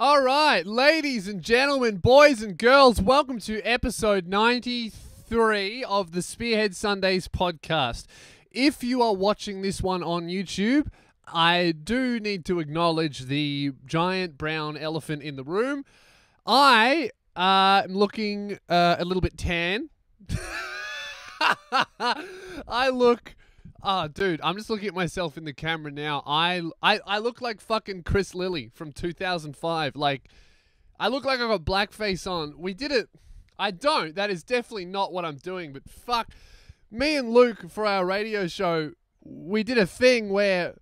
All right, ladies and gentlemen, boys and girls, welcome to episode 93 of the Spearhead Sundays podcast. If you are watching this one on YouTube, I do need to acknowledge the giant brown elephant in the room. I uh, am looking uh, a little bit tan. I look Oh, dude, I'm just looking at myself in the camera now. I, I, I look like fucking Chris Lilley from 2005. Like, I look like I've got blackface on. We did it. I don't. That is definitely not what I'm doing. But fuck, me and Luke for our radio show, we did a thing where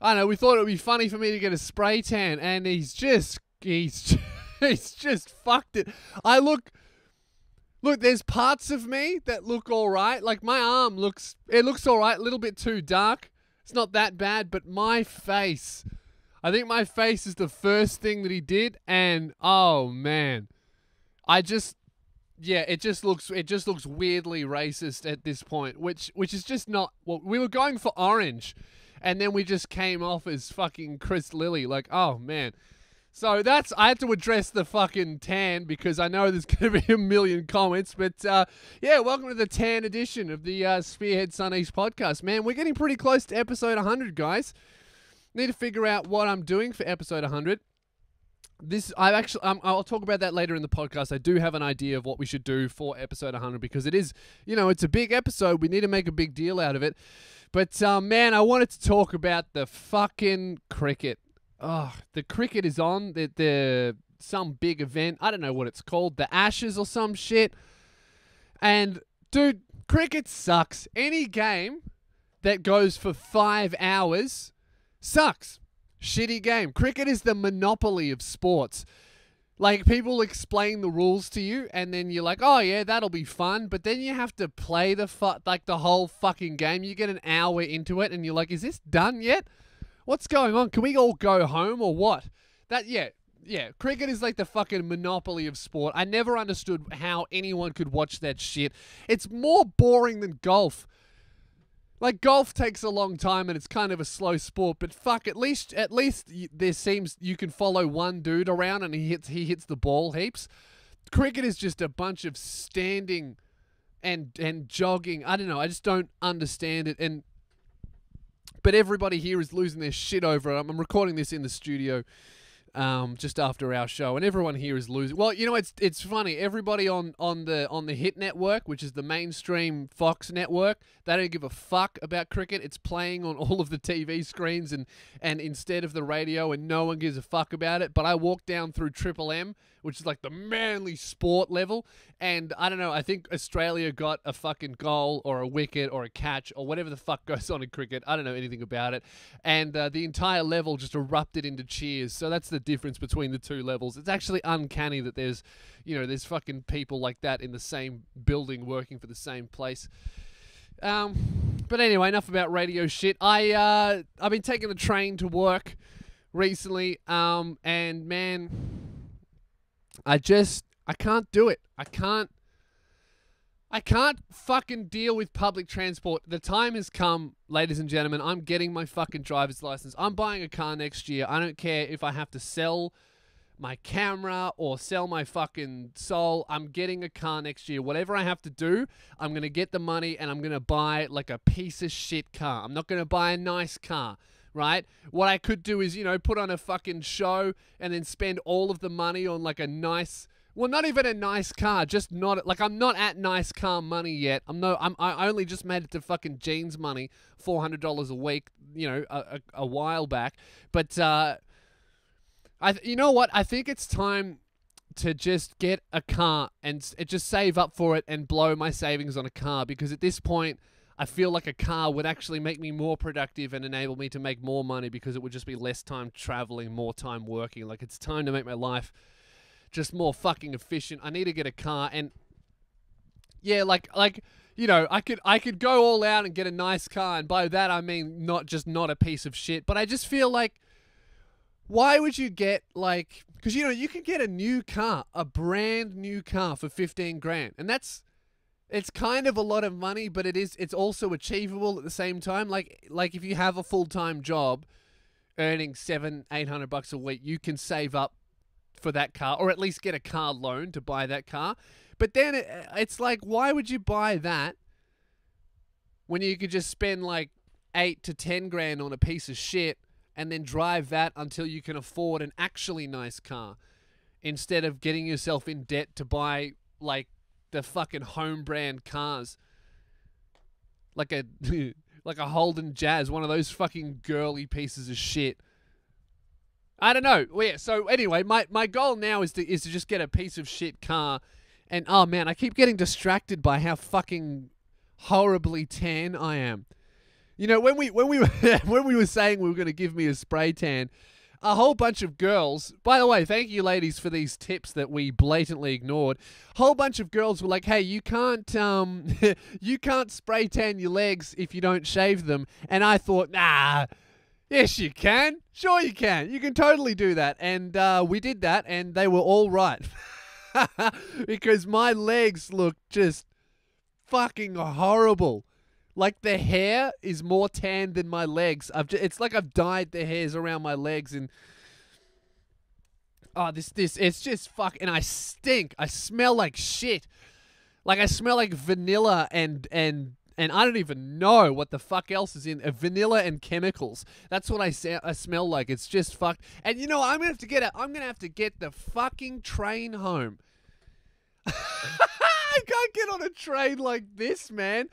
I don't know. We thought it would be funny for me to get a spray tan, and he's just he's he's just fucked it. I look. Look, there's parts of me that look all right. Like my arm looks, it looks all right. A little bit too dark. It's not that bad, but my face, I think my face is the first thing that he did, and oh man, I just, yeah, it just looks, it just looks weirdly racist at this point, which, which is just not. Well, we were going for orange, and then we just came off as fucking Chris Lilley. Like, oh man. So that's I had to address the fucking tan because I know there's going to be a million comments. But uh, yeah, welcome to the tan edition of the uh, Spearhead Sundays podcast. Man, we're getting pretty close to episode 100, guys. Need to figure out what I'm doing for episode 100. This I actually um, I'll talk about that later in the podcast. I do have an idea of what we should do for episode 100 because it is you know it's a big episode. We need to make a big deal out of it. But uh, man, I wanted to talk about the fucking cricket oh, the cricket is on. The, the some big event. I don't know what it's called. The Ashes or some shit. And dude, cricket sucks. Any game that goes for five hours sucks. Shitty game. Cricket is the monopoly of sports. Like people explain the rules to you, and then you're like, "Oh yeah, that'll be fun." But then you have to play the fu- like the whole fucking game. You get an hour into it, and you're like, "Is this done yet?" What's going on? Can we all go home or what? That yeah, yeah. Cricket is like the fucking monopoly of sport. I never understood how anyone could watch that shit. It's more boring than golf. Like golf takes a long time and it's kind of a slow sport, but fuck, at least at least there seems you can follow one dude around and he hits he hits the ball heaps. Cricket is just a bunch of standing and and jogging. I don't know. I just don't understand it and but everybody here is losing their shit over it. I'm recording this in the studio um, just after our show, and everyone here is losing. Well, you know, it's it's funny. Everybody on on the on the Hit Network, which is the mainstream Fox network, they don't give a fuck about cricket. It's playing on all of the TV screens and and instead of the radio, and no one gives a fuck about it. But I walk down through Triple M, which is like the manly sport level, and I don't know. I think Australia got a fucking goal or a wicket or a catch or whatever the fuck goes on in cricket. I don't know anything about it, and uh, the entire level just erupted into cheers. So that's the difference between the two levels. It's actually uncanny that there's, you know, there's fucking people like that in the same building working for the same place. Um, but anyway, enough about radio shit. I uh, I've been taking the train to work recently, um, and man, I just I can't do it. I can't. I can't fucking deal with public transport. The time has come, ladies and gentlemen. I'm getting my fucking driver's license. I'm buying a car next year. I don't care if I have to sell my camera or sell my fucking soul. I'm getting a car next year. Whatever I have to do, I'm going to get the money and I'm going to buy like a piece of shit car. I'm not going to buy a nice car right? What I could do is, you know, put on a fucking show and then spend all of the money on like a nice well, not even a nice car, just not like I'm not at nice car money yet. I'm no, I'm I only just made it to fucking jeans money, four hundred dollars a week, you know, a, a, a while back. But uh, I, you know what? I think it's time to just get a car and just save up for it and blow my savings on a car because at this point. I feel like a car would actually make me more productive and enable me to make more money because it would just be less time traveling, more time working. Like it's time to make my life just more fucking efficient. I need to get a car and yeah, like like you know, I could I could go all out and get a nice car and by that I mean not just not a piece of shit, but I just feel like why would you get like cuz you know, you can get a new car, a brand new car for 15 grand. And that's it's kind of a lot of money, but it is it's also achievable at the same time. Like like if you have a full-time job earning 7 800 bucks a week, you can save up for that car, or at least get a car loan to buy that car. But then it, it's like, why would you buy that when you could just spend like eight to ten grand on a piece of shit and then drive that until you can afford an actually nice car instead of getting yourself in debt to buy like the fucking home brand cars like a like a Holden Jazz, one of those fucking girly pieces of shit. I don't know. Well, yeah, so anyway, my, my goal now is to is to just get a piece of shit car and oh man, I keep getting distracted by how fucking horribly tan I am. You know, when we when we when we were saying we were going to give me a spray tan, a whole bunch of girls. By the way, thank you, ladies, for these tips that we blatantly ignored. Whole bunch of girls were like, "Hey, you can't, um, you can't spray tan your legs if you don't shave them." And I thought, nah. Yes, you can. Sure, you can. You can totally do that. And uh, we did that, and they were all right. because my legs look just fucking horrible. Like the hair is more tan than my legs. I've just, it's like I've dyed the hairs around my legs and oh this this it's just fuck and I stink. I smell like shit. Like I smell like vanilla and and and I don't even know what the fuck else is in uh, vanilla and chemicals. That's what I, sa- I smell like. It's just fucked. And you know, I'm gonna have to get it. I'm gonna have to get the fucking train home. I can't get on a train like this, man.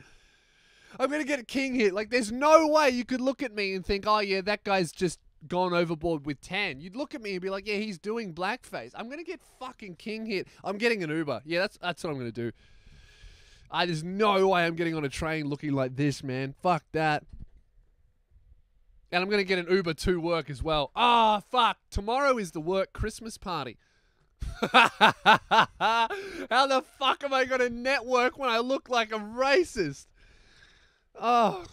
I'm gonna get a king hit. Like, there's no way you could look at me and think, oh yeah, that guy's just gone overboard with tan. You'd look at me and be like, yeah, he's doing blackface. I'm gonna get fucking king hit. I'm getting an Uber. Yeah, that's that's what I'm gonna do. I there's no way I'm getting on a train looking like this, man. Fuck that. And I'm gonna get an Uber to work as well. Ah, oh, fuck. Tomorrow is the work Christmas party. How the fuck am I gonna network when I look like a racist? Oh.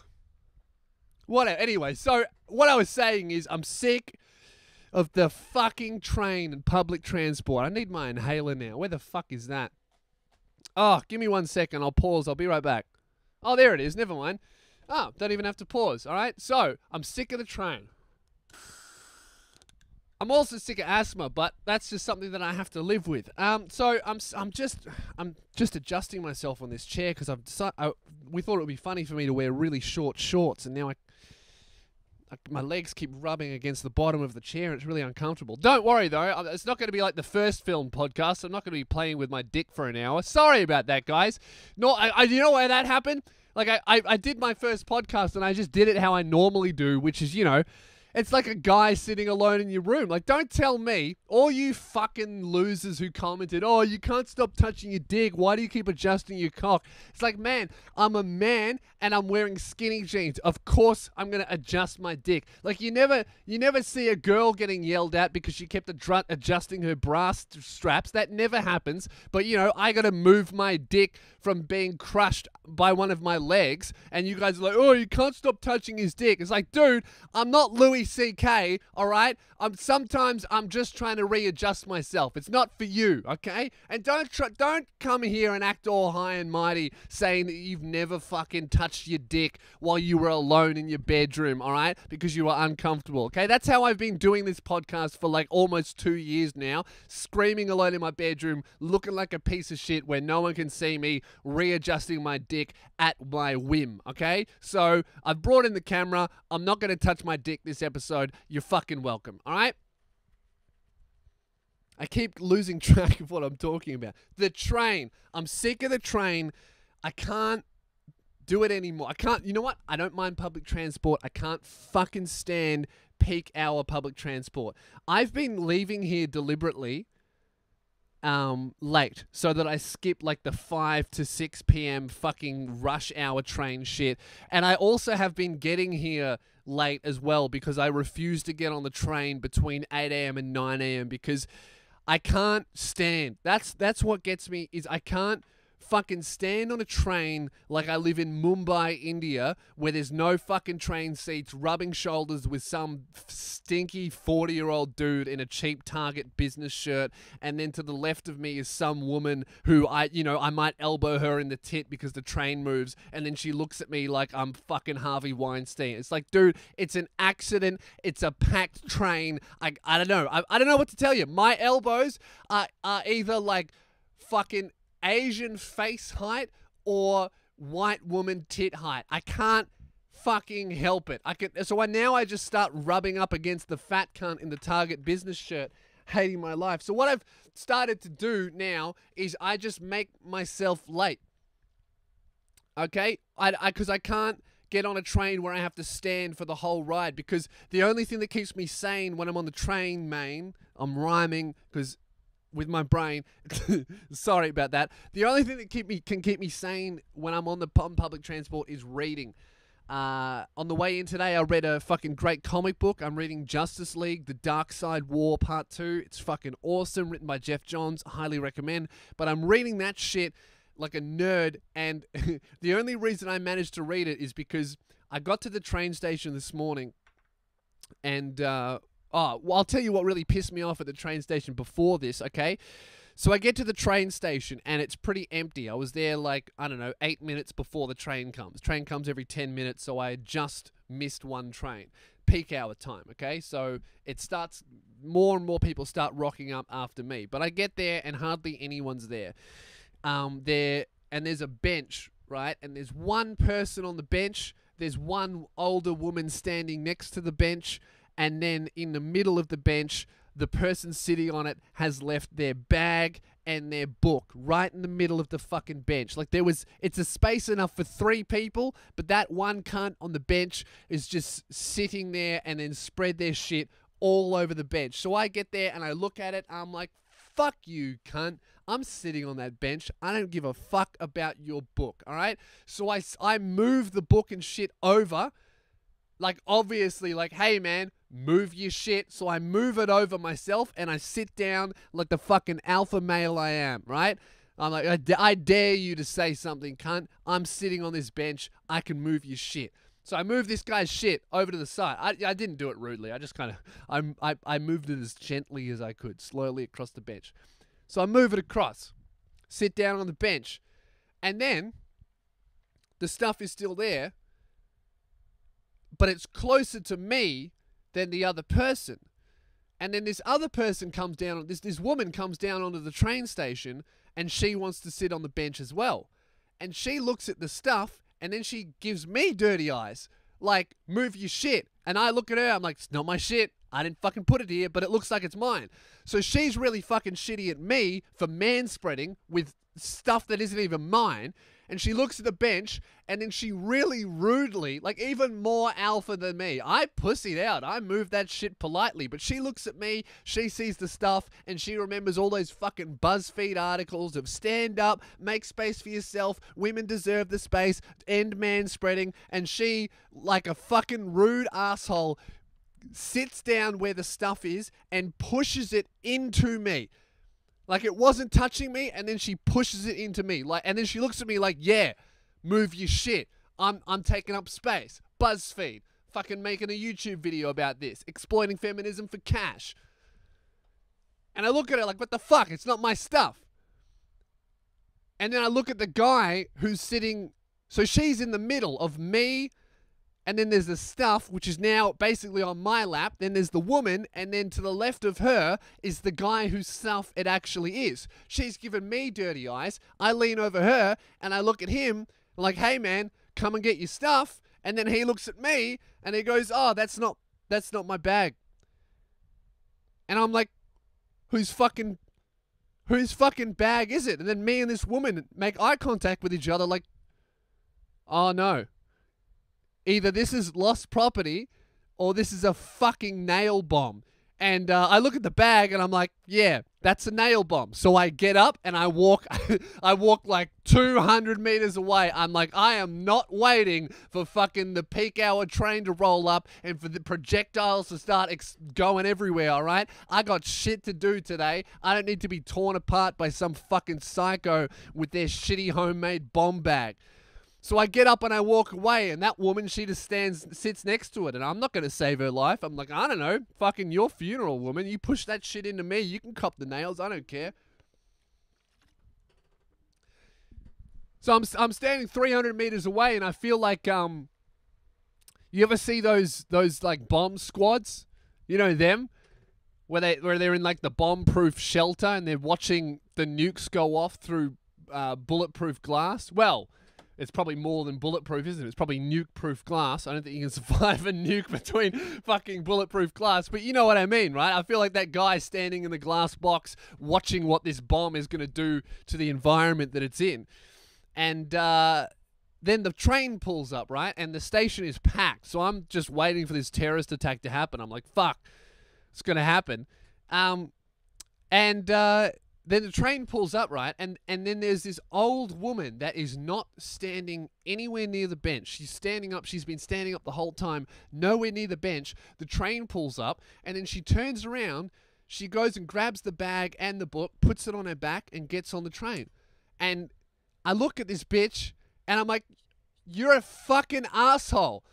Whatever. Anyway, so what I was saying is I'm sick of the fucking train and public transport. I need my inhaler now. Where the fuck is that? Oh, give me one second. I'll pause. I'll be right back. Oh, there it is. Never mind. Oh, don't even have to pause. All right. So I'm sick of the train. I'm also sick of asthma, but that's just something that I have to live with. Um, so I'm I'm just I'm just adjusting myself on this chair because I've decided, I, we thought it would be funny for me to wear really short shorts, and now I, my legs keep rubbing against the bottom of the chair, it's really uncomfortable. Don't worry though, uh, it's not going to be like the first film podcast. I'm not going to be playing with my dick for an hour. Sorry about that, guys. No, I, I you know why that happened? Like I, I I did my first podcast, and I just did it how I normally do, which is you know it's like a guy sitting alone in your room. Like, don't tell me, all you fucking losers who commented, oh, you can't stop touching your dick. Why do you keep adjusting your cock? It's like, man, I'm a man and I'm wearing skinny jeans. Of course, I'm gonna adjust my dick. Like, you never, you never see a girl getting yelled at because she kept adjusting her bra st- straps. That never happens. But you know, I gotta move my dick from being crushed by one of my legs, and you guys are like, oh, you can't stop touching his dick. It's like, dude, I'm not Louis C.K., all right? I'm sometimes I'm just trying to readjust myself. It's not for you, okay? And don't don't come here and act all high and mighty saying that you've never fucking touched your dick while you were alone in your bedroom, all right? Because you were uncomfortable, okay? That's how I've been doing this podcast for like almost 2 years now, screaming alone in my bedroom, looking like a piece of shit where no one can see me, readjusting my dick at my whim, okay? So, I've brought in the camera. I'm not going to touch my dick this episode. Episode, you're fucking welcome. All right? I keep losing track of what I'm talking about. The train. I'm sick of the train. I can't do it anymore. I can't, you know what? I don't mind public transport. I can't fucking stand peak hour public transport. I've been leaving here deliberately um, late so that I skip like the 5 to 6 p.m. fucking rush hour train shit. And I also have been getting here late as well because I refuse to get on the train between 8 a.m. and 9 a.m. because I can't stand. That's that's what gets me is I can't fucking stand on a train like I live in Mumbai, India, where there's no fucking train seats, rubbing shoulders with some stinky 40 year old dude in a cheap Target business shirt. And then to the left of me is some woman who I, you know, I might elbow her in the tit because the train moves. And then she looks at me like I'm fucking Harvey Weinstein. It's like, dude, it's an accident. It's a packed train. I, I don't know. I, I don't know what to tell you. My elbows are, are either like fucking Asian face height or white woman tit height. I can't fucking help it. I can so I now I just start rubbing up against the fat cunt in the Target business shirt, hating my life. So what I've started to do now is I just make myself late. Okay? I because I, I can't get on a train where I have to stand for the whole ride because the only thing that keeps me sane when I'm on the train, main, I'm rhyming because with my brain. Sorry about that. The only thing that keep me can keep me sane when I'm on the public transport is reading. Uh, on the way in today, I read a fucking great comic book. I'm reading Justice League: The Darkseid War Part Two. It's fucking awesome, written by Geoff Johns. Highly recommend. But I'm reading that shit like a nerd, and the only reason I managed to read it is because I got to the train station this morning, and uh, Oh, well, I'll tell you what really pissed me off at the train station before this, okay? So I get to the train station and it's pretty empty. I was there like, I don't know, eight minutes before the train comes. Train comes every 10 minutes, so I just missed one train. Peak hour time, okay? So it starts, more and more people start rocking up after me. But I get there and hardly anyone's there. Um, there, and there's a bench, right? And there's one person on the bench. There's one older woman standing next to the bench and then in the middle of the bench, the person sitting on it has left their bag and their book right in the middle of the fucking bench. Like there was, it's a space enough for three people, but that one cunt on the bench is just sitting there and then spread their shit all over the bench. So I get there and I look at it. I'm like, fuck you, cunt. I'm sitting on that bench. I don't give a fuck about your book. All right. So I, I move the book and shit over. Like, obviously, like, hey, man, move your shit. So I move it over myself and I sit down like the fucking alpha male I am, right? I'm like, I, dare you to say something, cunt. I'm sitting on this bench. I can move your shit. So I moved this guy's shit over to the side. I, I didn't do it rudely. I just kind of I I moved it as gently as I could, slowly across the bench. So I move it across, sit down on the bench, and then the stuff is still there, but it's closer to me than the other person. And then this other person comes down, this, this woman comes down onto the train station and she wants to sit on the bench as well. And she looks at the stuff and then she gives me dirty eyes, like, move your shit. And I look at her, I'm like, it's not my shit. I didn't fucking put it here, but it looks like it's mine. So she's really fucking shitty at me for manspreading with stuff that isn't even mine and she looks at the bench and then she really rudely, like even more alpha than me. I pussied out. I moved that shit politely, but she looks at me, she sees the stuff, and she remembers all those fucking BuzzFeed articles of stand up, make space for yourself, women deserve the space, end man spreading, and she, like a fucking rude asshole, sits down where the stuff is and pushes it into me. Like it wasn't touching me, and then she pushes it into me. Like, and then she looks at me like, "Yeah, move your shit. I'm I'm taking up space." BuzzFeed, fucking making a YouTube video about this, exploiting feminism for cash. And I look at her like, "What the fuck? It's not my stuff." And then I look at the guy who's sitting. So she's in the middle of me and then there's the stuff which is now basically on my lap. Then there's the woman, and then to the left of her is the guy whose stuff it actually is. She's given me dirty eyes. I lean over her and I look at him like, "Hey man, come and get your stuff." And then he looks at me and he goes, "Oh, that's not that's not my bag." And I'm like, "Whose fucking whose fucking bag is it?" And then me and this woman make eye contact with each other like, "Oh no." Either this is lost property or this is a fucking nail bomb. And uh, I look at the bag and I'm like, yeah, that's a nail bomb. So I get up and I walk. I walk like 200 meters away. I'm like, I am not waiting for fucking the peak hour train to roll up and for the projectiles to start ex- going everywhere. All right, I got shit to do today. I don't need to be torn apart by some fucking psycho with their shitty homemade bomb bag. So I get up and I walk away, and that woman, she just stands, sits next to it, and I'm not going to save her life. I'm like, I don't know, fucking your funeral, woman. You push that shit into me, you can cop the nails. I don't care. So I'm I'm standing 300 meters away, and I feel like um. You ever see those those like bomb squads? You know them, where they where they're in like the bomb-proof shelter and they're watching the nukes go off through uh, bulletproof glass. Well, it's probably more than bulletproof, isn't it? It's probably nuke-proof glass. I don't think you can survive a nuke between fucking bulletproof glass, but you know what I mean, right? I feel like that guy standing in the glass box watching what this bomb is going to do to the environment that it's in. And uh, then the train pulls up, right? And the station is packed. So I'm just waiting for this terrorist attack to happen. I'm like, fuck, it's going to happen. Um, and uh, then the train pulls up, right? And and then there's this old woman that is not standing anywhere near the bench. She's standing up. She's been standing up the whole time, nowhere near the bench. The train pulls up, and then she turns around. She goes and grabs the bag and the book, puts it on her back, and gets on the train. And I look at this bitch, and I'm like, "You're a fucking asshole."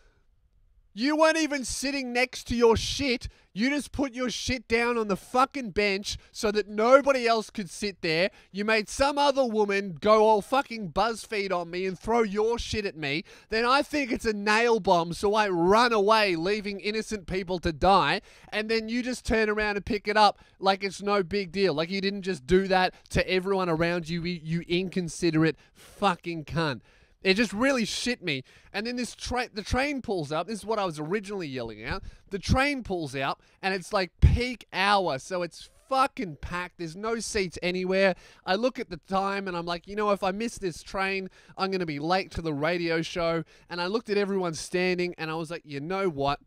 You weren't even sitting next to your shit. You just put your shit down on the fucking bench so that nobody else could sit there. You made some other woman go all fucking BuzzFeed on me and throw your shit at me. Then I think it's a nail bomb, so I run away, leaving innocent people to die. And then you just turn around and pick it up like it's no big deal. Like you didn't just do that to everyone around you, you inconsiderate fucking cunt. It just really shit me. And then this train, the train pulls up. This is what I was originally yelling out. The train pulls out, and it's like peak hour, so it's fucking packed. There's no seats anywhere. I look at the time, and I'm like, you know, if I miss this train, I'm gonna be late to the radio show. And I looked at everyone standing, and I was like, you know what?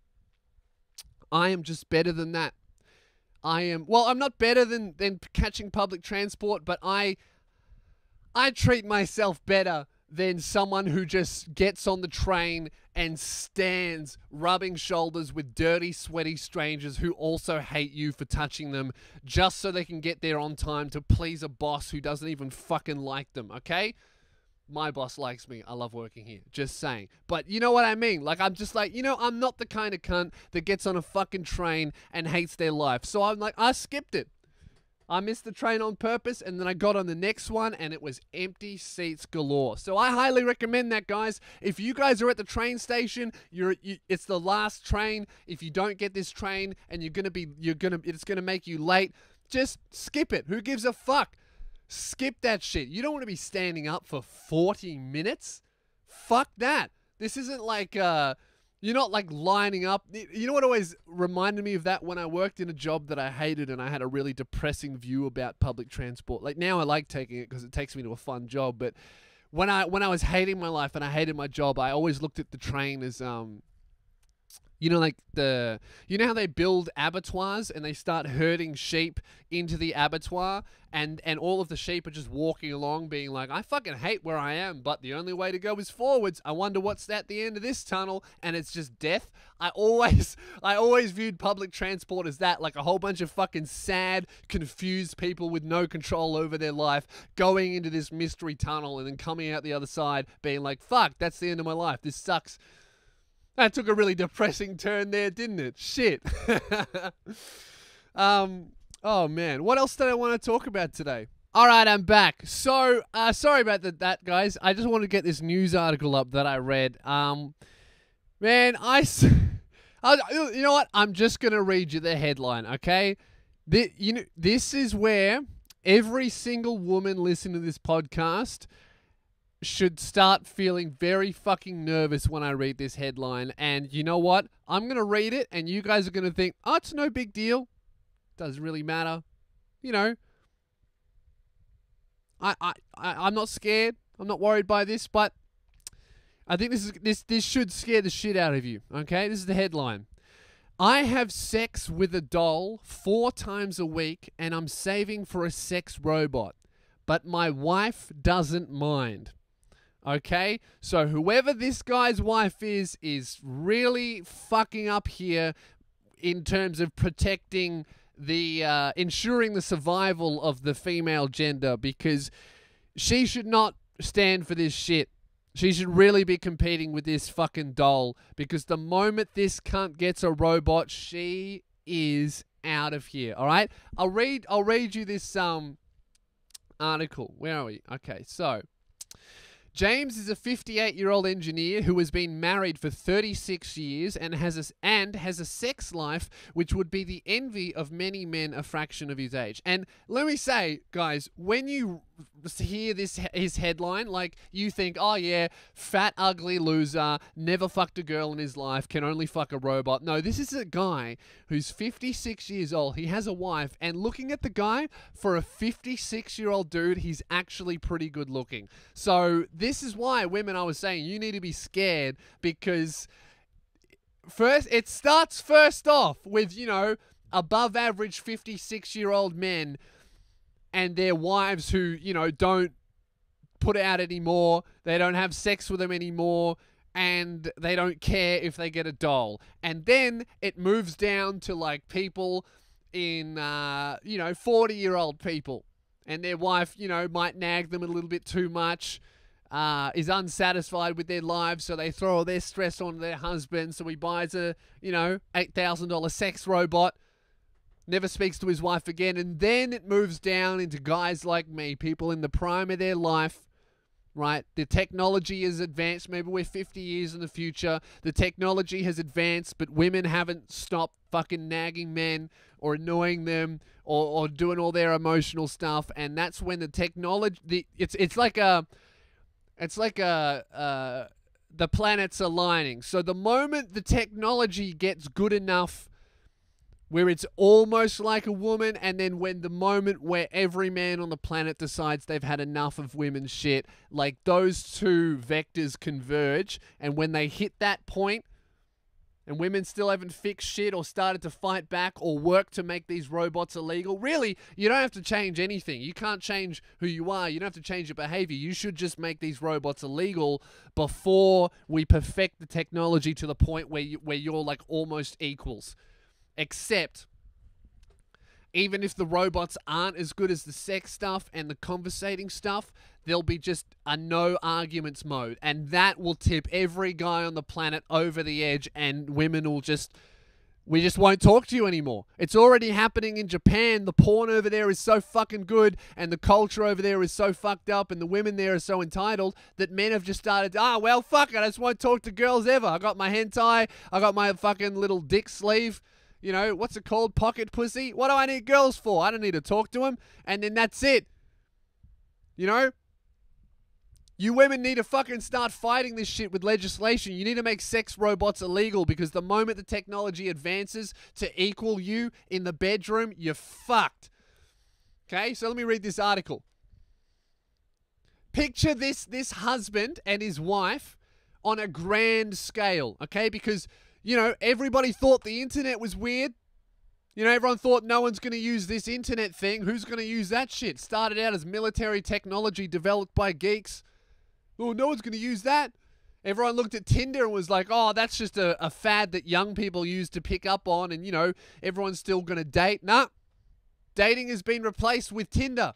I am just better than that. I am well. I'm not better than than catching public transport, but I I treat myself better than someone who just gets on the train and stands rubbing shoulders with dirty, sweaty strangers who also hate you for touching them just so they can get there on time to please a boss who doesn't even fucking like them, okay? My boss likes me. I love working here. Just saying. But you know what I mean? Like, I'm just like, you know, I'm not the kind of cunt that gets on a fucking train and hates their life. So I'm like, I skipped it. I missed the train on purpose, and then I got on the next one, and it was empty seats galore. So I highly recommend that, guys. If you guys are at the train station, you're you, it's the last train. If you don't get this train, and you're gonna be you're gonna it's gonna make you late, just skip it. Who gives a fuck? Skip that shit. You don't want to be standing up for 40 minutes. Fuck that. This isn't like uh you're not like lining up. You know what always reminded me of that when I worked in a job that I hated and I had a really depressing view about public transport. Like now I like taking it because it takes me to a fun job, but when I when I was hating my life and I hated my job, I always looked at the train as um you know, like the you know how they build abattoirs and they start herding sheep into the abattoir, and and all of the sheep are just walking along, being like, "I fucking hate where I am, but the only way to go is forwards. I wonder what's at the end of this tunnel, and it's just death." I always I always viewed public transport as that, like a whole bunch of fucking sad, confused people with no control over their life going into this mystery tunnel and then coming out the other side, being like, "Fuck, that's the end of my life. This sucks." That took a really depressing turn there, didn't it? Shit. um, oh man, what else did I want to talk about today? All right, I'm back. So, uh, sorry about the, that, guys. I just want to get this news article up that I read. Um, man, I, I, you know what? I'm just gonna read you the headline, okay? The, you know, this is where every single woman listening to this podcast should start feeling very fucking nervous when I read this headline. And you know what? I'm going to read it, and you guys are going to think, oh, it's no big deal. Doesn't really matter. You know, I, I, I, I'm not scared. I'm not worried by this, but I think this is this this should scare the shit out of you. Okay, this is the headline. I have sex with a doll four times a week and I'm saving for a sex robot, but my wife doesn't mind. Okay? So whoever this guy's wife is, is really fucking up here in terms of protecting the, uh, ensuring the survival of the female gender because she should not stand for this shit. She should really be competing with this fucking doll because the moment this cunt gets a robot, she is out of here. All right, I'll read. I'll read you this um article. Where are we? Okay, so James is a 58-year-old engineer who has been married for 36 years and has a, and has a sex life which would be the envy of many men a fraction of his age. And let me say, guys, when you hear this his headline like you think oh yeah fat ugly loser never fucked a girl in his life can only fuck a robot. No this is a guy who's 56 years old. He has a wife. And looking at the guy for a 56 year old dude he's actually pretty good looking. So this is why women I was saying you need to be scared because first it starts first off with you know above average 56 year old men and their wives who, you know, don't put out anymore, they don't have sex with them anymore, and they don't care if they get a doll. And then it moves down to like people in, uh, you know, 40 year old people, and their wife, you know, might nag them a little bit too much. Uh, is unsatisfied with their lives, so they throw all their stress on their husband. So he buys a, you know, eight thousand dollar sex robot never speaks to his wife again. And then it moves down into guys like me, people in the prime of their life, right? The technology has advanced. Maybe we're 50 years in the future. The technology has advanced, but women haven't stopped fucking nagging men or annoying them or, or doing all their emotional stuff. And that's when the technology, the, it's, it's like a, it's like a, uh, the planets aligning. So the moment the technology gets good enough where it's almost like a woman, and then when the moment where every man on the planet decides they've had enough of women's shit, like those two vectors converge, and when they hit that point, and women still haven't fixed shit or started to fight back or work to make these robots illegal, really, you don't have to change anything. You can't change who you are. You don't have to change your behavior. You should just make these robots illegal before we perfect the technology to the point where you, where you're like almost equals except even if the robots aren't as good as the sex stuff and the conversating stuff, there'll be just a no arguments mode. And that will tip every guy on the planet over the edge, and women will just. We just won't talk to you anymore. It's already happening in Japan. The porn over there is so fucking good, and the culture over there is so fucked up, and the women there are so entitled that men have just started, ah, well, fuck it. I just won't talk to girls ever. I got my hentai, I got my fucking little dick sleeve you know, what's it called? Pocket pussy? What do I need girls for? I don't need to talk to them. And then that's it. You know? You women need to fucking start fighting this shit with legislation. You need to make sex robots illegal because the moment the technology advances to equal you in the bedroom, you're fucked. Okay, so let me read this article. Picture this this husband and his wife on a grand scale, okay? Because you know, everybody thought the internet was weird. You know, everyone thought no one's going to use this internet thing. Who's going to use that shit? Started out as military technology developed by geeks. Oh, no one's going to use that. Everyone looked at Tinder and was like, oh, that's just a, a fad that young people use to pick up on, and, you know, everyone's still going to date. Nah. Dating has been replaced with Tinder.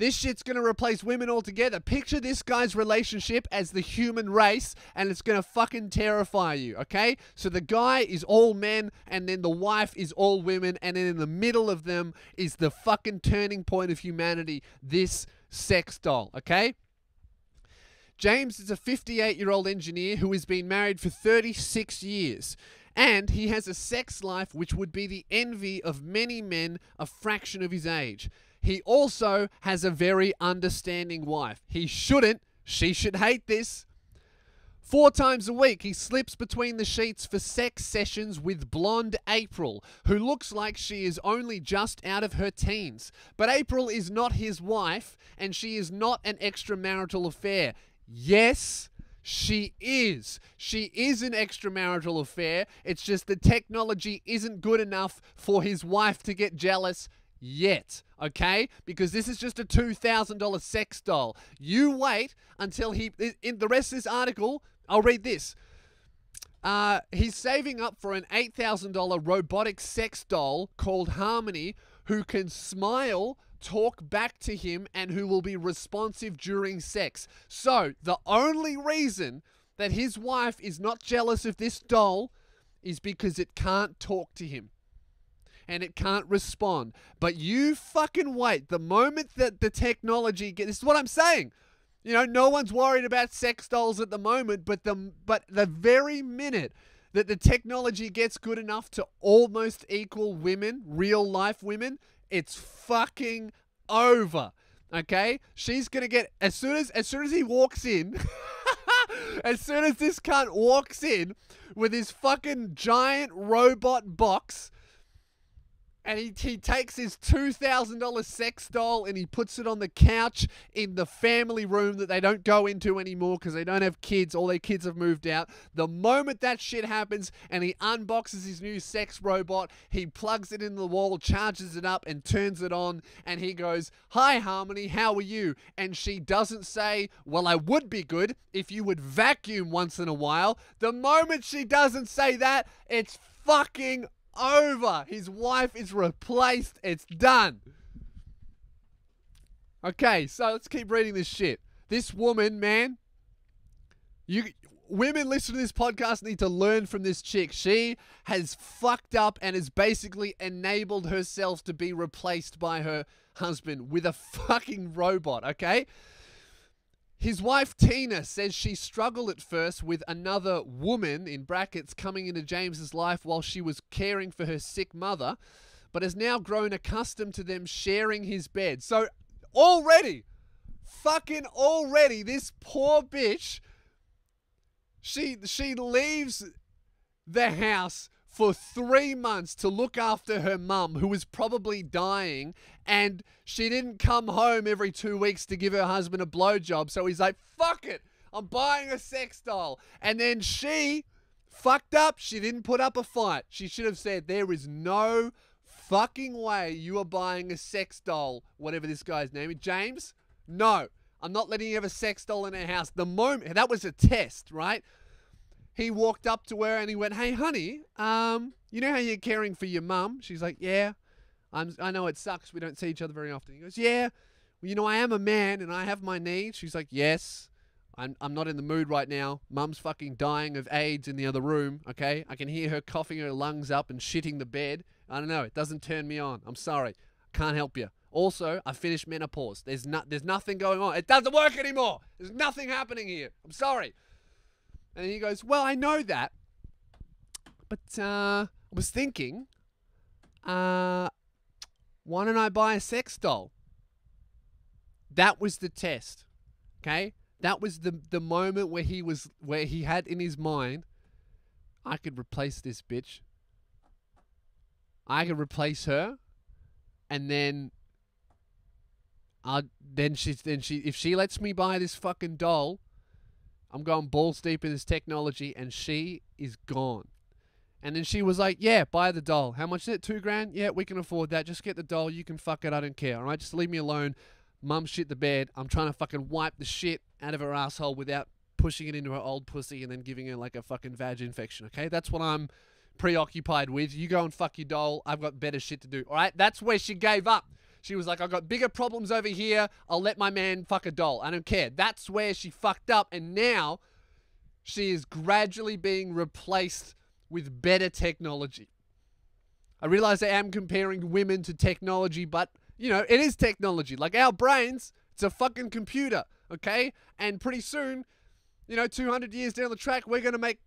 This shit's to replace women altogether. Picture this guy's relationship as the human race, and it's to fucking terrify you, okay? So the guy is all men, and then the wife is all women, and then in the middle of them is the fucking turning point of humanity this sex doll, okay? James is a 58 year old engineer who has been married for 36 years. And he has a sex life which would be the envy of many men a fraction of his age. He also has a very understanding wife. He shouldn't. She should hate this. Four times a week, he slips between the sheets for sex sessions with blonde April, who looks like she is only just out of her teens. But April is not his wife, and she is not an extramarital affair. Yes, She is. She is an extramarital affair. It's just the technology isn't good enough for his wife to get jealous yet, okay? Because this is just a $2,000 sex doll. You wait until he, in the rest of this article, I'll read this. Uh, he's saving up for an $8,000 robotic sex doll called Harmony who can smile, talk back to him, and who will be responsive during sex. So, the only reason that his wife is not jealous of this doll is because it can't talk to him and it can't respond. But you fucking wait. The moment that the technology gets, this is what I'm saying. You know, no one's worried about sex dolls at the moment, but the but the very minute that the technology gets good enough to almost equal women, real life women, it's fucking over. Okay? She's gonna get as soon as as soon as he walks in, as soon as this cunt walks in with his fucking giant robot box and he, he takes his $2,000 sex doll and he puts it on the couch in the family room that they don't go into anymore because they don't have kids. All their kids have moved out. The moment that shit happens and he unboxes his new sex robot, he plugs it in the wall, charges it up, and turns it on. And he goes, Hi, Harmony, how are you? And she doesn't say, Well, I would be good if you would vacuum once in a while. The moment she doesn't say that, it's fucking over. His wife is replaced. It's done. Okay, so let's keep reading this shit. This woman, man, you women listen to this podcast need to learn from this chick. She has fucked up and has basically enabled herself to be replaced by her husband with a fucking robot, okay? His wife Tina says she struggled at first with another woman, in brackets, coming into James's life while she was caring for her sick mother, but has now grown accustomed to them sharing his bed. So already, fucking already, this poor bitch, she she leaves the house for three months to look after her mum, who was probably dying, and she didn't come home every two weeks to give her husband a blowjob. So he's like, fuck it, I'm buying a sex doll. And then she fucked up. She didn't put up a fight. She should have said, there is no fucking way you are buying a sex doll, whatever this guy's name is. James? No. I'm not letting you have a sex doll in our house. The moment, that was a test, right? He walked up to her and he went, "Hey, honey, um, you know how you're caring for your mum?" She's like, "Yeah, I'm, I know it sucks. We don't see each other very often." He goes, "Yeah, well, you know I am a man and I have my needs." She's like, "Yes." I'm, I'm not in the mood right now. Mum's fucking dying of AIDS in the other room, okay? I can hear her coughing her lungs up and shitting the bed. I don't know. It doesn't turn me on. I'm sorry. Can't help you. Also, I finished menopause. There's, no, there's nothing going on. It doesn't work anymore. There's nothing happening here. I'm sorry. And he goes, Well, I know that. But uh, I was thinking, uh, why don't I buy a sex doll? That was the test. Okay? That was the the moment where he was where he had in his mind, I could replace this bitch. I could replace her, and then I then she then she if she lets me buy this fucking doll, I'm going balls deep in this technology, and she is gone. And then she was like, Yeah, buy the doll. How much is it? Two grand? Yeah, we can afford that. Just get the doll. You can fuck it. I don't care. All right, just leave me alone. Mum shit the bed. I'm trying to fucking wipe the shit out of her asshole without pushing it into her old pussy and then giving her like a fucking vag infection. Okay, that's what I'm preoccupied with. You go and fuck your doll. I've got better shit to do. All right, that's where she gave up. She was like, I've got bigger problems over here. I'll let my man fuck a doll. I don't care. That's where she fucked up. And now she is gradually being replaced with better technology. I realize I am comparing women to technology, but you know, it is technology. Like our brains, it's a fucking computer, okay? And pretty soon, you know, 200 years down the track, we're going to make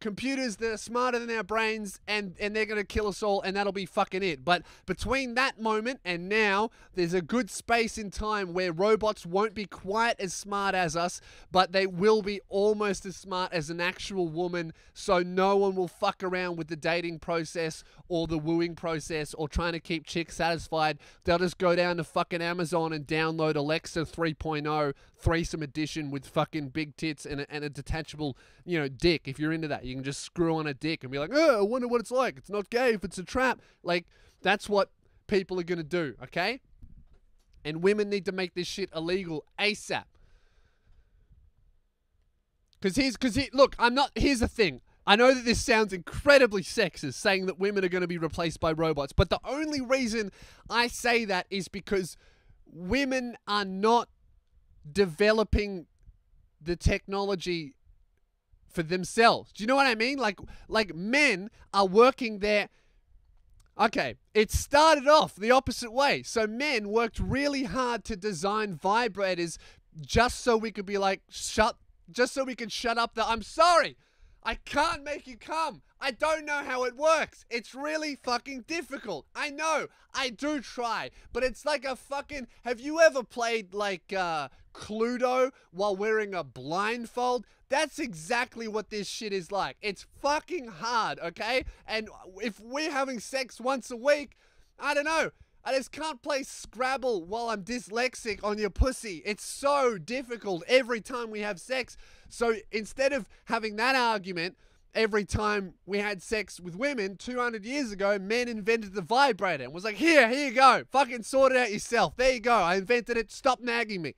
computers that are smarter than our brains and and they're going to kill us all and that'll be fucking it. But between that moment and now, there's a good space in time where robots won't be quite as smart as us, but they will be almost as smart as an actual woman, so no one will fuck around with the dating process or the wooing process or trying to keep chicks satisfied. They'll just go down to fucking Amazon and download Alexa 3.0 threesome edition with fucking big tits and a, and a detachable, you know, dick. If you're into that, you can just screw on a dick and be like, oh, I wonder what it's like. It's not gay if it's a trap. Like, that's what people are going to do, okay? And women need to make this shit illegal ASAP. Because here's, because he, look, I'm not, here's the thing. I know that this sounds incredibly sexist saying that women are going to be replaced by robots, but the only reason I say that is because women are not developing the technology for themselves. Do you know what I mean? Like like men are working there Okay, it started off the opposite way. So men worked really hard to design vibrators just so we could be like shut just so we could shut up the I'm sorry. I can't make you come. I don't know how it works. It's really fucking difficult. I know. I do try. But it's like a fucking. Have you ever played like uh, Cluedo while wearing a blindfold? That's exactly what this shit is like. It's fucking hard, okay? And if we're having sex once a week, I don't know. I just can't play Scrabble while I'm dyslexic on your pussy. It's so difficult every time we have sex. So instead of having that argument every time we had sex with women 200 years ago, men invented the vibrator and was like, here, here you go. Fucking sort it out yourself. There you go. I invented it. Stop nagging me.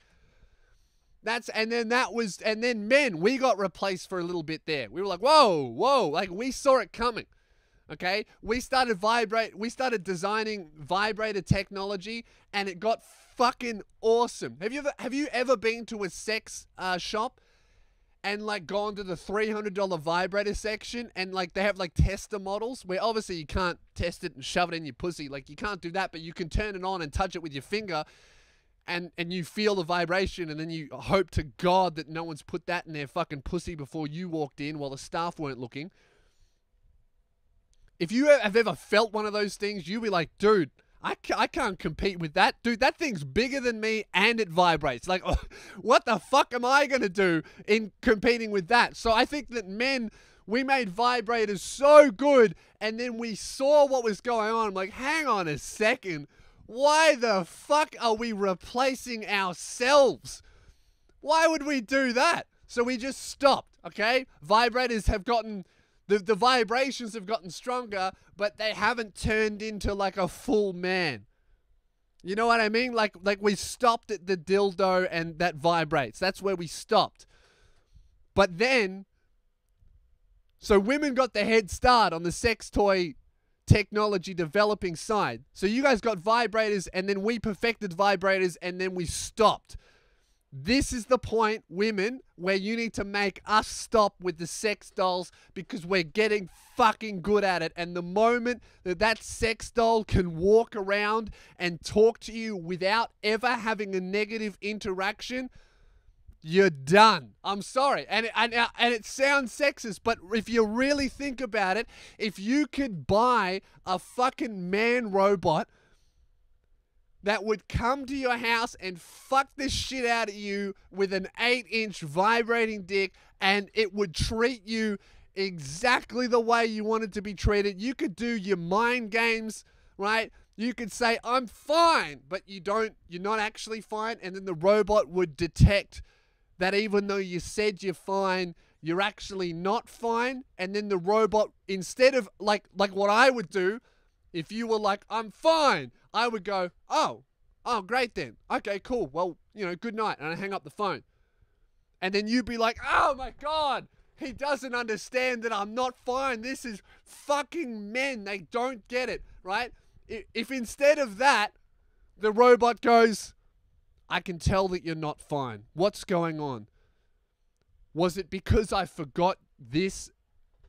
That's and then that was and then men we got replaced for a little bit there. We were like, whoa, whoa, like we saw it coming. Okay, we started vibrate. We started designing vibrator technology, and it got fucking awesome. Have you ever have you ever been to a sex uh, shop and like gone to the three hundred dollar vibrator section and like they have like tester models where obviously you can't test it and shove it in your pussy. Like you can't do that, but you can turn it on and touch it with your finger. And, and you feel the vibration, and then you hope to God that no one's put that in their fucking pussy before you walked in while the staff weren't looking. If you have ever felt one of those things, you'll be like, dude, I, I can't compete with that. Dude, that thing's bigger than me and it vibrates. Like, oh, what the fuck am I going to do in competing with that? So I think that men, we made vibrators so good and then we saw what was going on. I'm like, hang on a second. Why the fuck are we replacing ourselves? Why would we do that? So we just stopped, okay? Vibrators have gotten the, the vibrations have gotten stronger, but they haven't turned into like a full man. You know what I mean? Like like we stopped at the dildo and that vibrates. That's where we stopped. But then so women got the head start on the sex toy technology developing side. So you guys got vibrators and then we perfected vibrators and then we stopped. This is the point, women, where you need to make us stop with the sex dolls because we're getting fucking good at it. And the moment that that sex doll can walk around and talk to you without ever having a negative interaction, you're done. I'm sorry. And it, and, and it sounds sexist, but if you really think about it, if you could buy a fucking man robot that would come to your house and fuck the shit out of you with an 8 inch vibrating dick and it would treat you exactly the way you wanted to be treated. You could do your mind games, right? You could say, I'm fine, but you don't, you're not actually fine. And then the robot would detect that even though you said you're fine, you're actually not fine. And then the robot, instead of like, like what I would do, if you were like, I'm fine, I would go, oh, oh, great then. Okay, cool. Well, you know, good night. And I hang up the phone. And then you'd be like, oh my God, he doesn't understand that I'm not fine. This is fucking men. They don't get it, right? If instead of that, the robot goes, I can tell that you're not fine. What's going on? Was it because I forgot this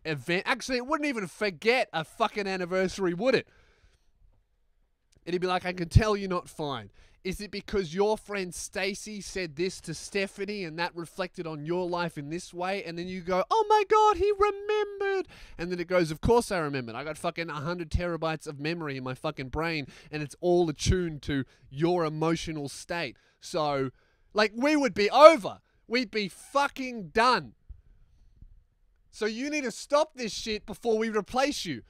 event? Actually, it wouldn't even forget a fucking anniversary, would it? He'd be like, I can tell you're not fine. Is it because your friend Stacy said this to Stephanie and that reflected on your life in this way? And then you go, oh my God, he remembered. And then it goes, of course I remembered. I got fucking 100 terabytes of memory in my fucking brain and it's all attuned to your emotional state. So, like, we would be over. We'd be fucking done. So you need to stop this shit before we replace you.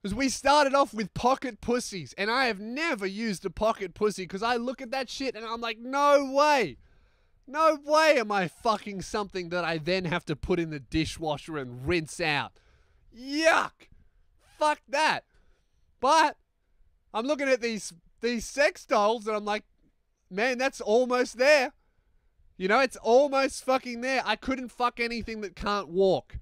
Because we started off with pocket pussies, and I have never used a pocket pussy because I look at that shit and I'm like, no way. No way am I fucking something that I then have to put in the dishwasher and rinse out. Yuck. Fuck that. But I'm looking at these these sex dolls and I'm like, man, that's almost there. You know, it's almost fucking there. I couldn't fuck anything that can't walk.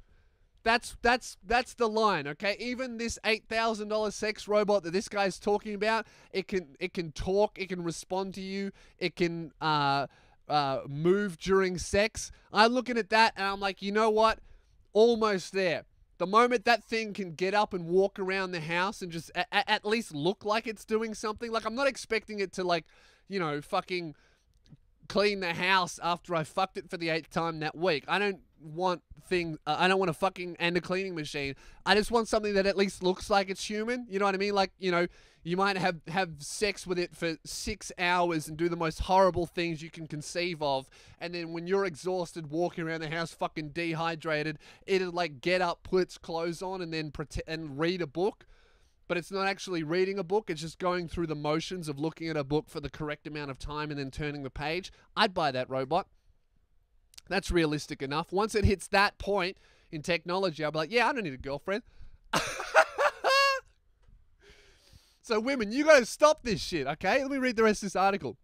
That's that's that's the line, okay? Even this eight thousand dollar sex robot that this guy's talking about, it can it can talk, it can respond to you, it can uh, uh, move during sex. I'm looking at that and I'm like, you know what? Almost there. The moment that thing can get up and walk around the house and just at least look like it's doing something, like I'm not expecting it to like, you know, fucking clean the house after I fucked it for the eighth time that week. I don't want thing. Uh, I don't want a fucking and a cleaning machine. I just want something that at least looks like it's human. You know what I mean? Like you know, you might have have sex with it for six hours and do the most horrible things you can conceive of, and then when you're exhausted, walking around the house fucking dehydrated, it'll like get up, put its clothes on, and then pretend and read a book but it's not actually reading a book. It's just going through the motions of looking at a book for the correct amount of time and then turning the page. I'd buy that robot. That's realistic enough. Once it hits that point in technology, I'll be like, yeah, I don't need a girlfriend. so, women, you got to stop this shit, okay? Let me read the rest of this article.